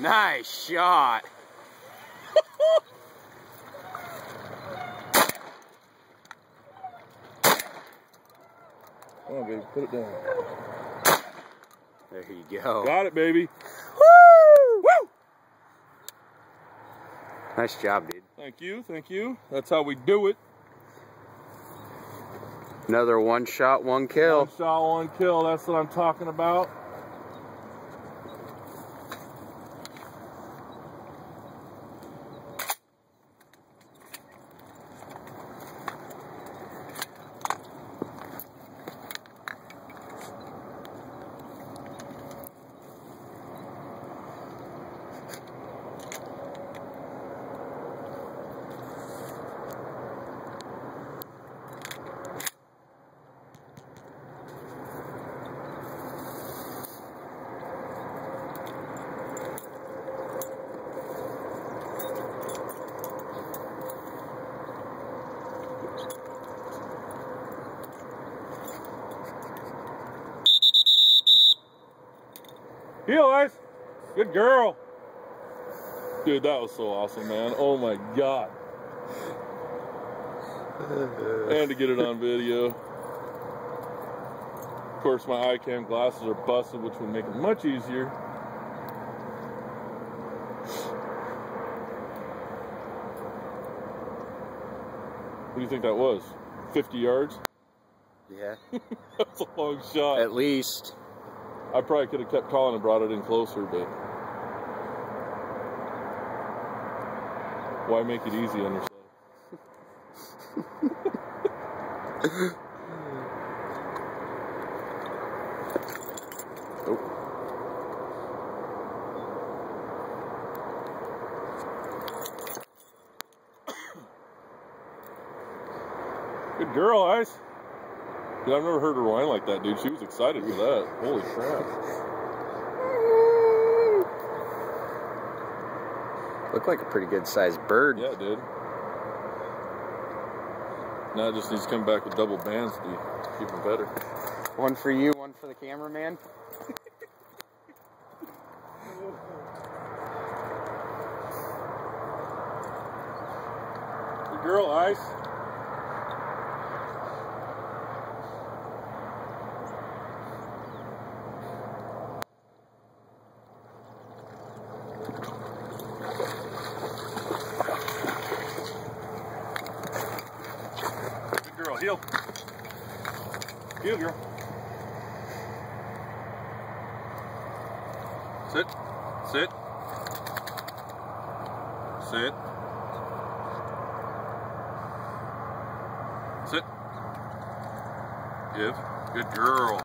Nice shot. Come on, baby. Put it down. There you go. Got it, baby. Woo! Woo! Nice job, dude. Thank you. Thank you. That's how we do it. Another one shot, one kill. One shot, one kill. That's what I'm talking about. Heel ice. Good girl. Dude, that was so awesome, man. Oh my god. and to get it on video. Of course, my iCam glasses are busted, which would make it much easier. What do you think that was? 50 yards? Yeah. That's a long shot. At least. I probably could have kept calling and brought it in closer, but why make it easy on yourself? Good girl, Ice. Dude, I've never heard her whine like that, dude. She was excited for that. Holy crap. Looked like a pretty good sized bird. Yeah, it did. Now it just needs to come back with double bands to be even better. One for you, one for the cameraman. Good girl, Ice. Heel. Heel, girl. Sit. Sit. Sit. Sit. Give. Good girl.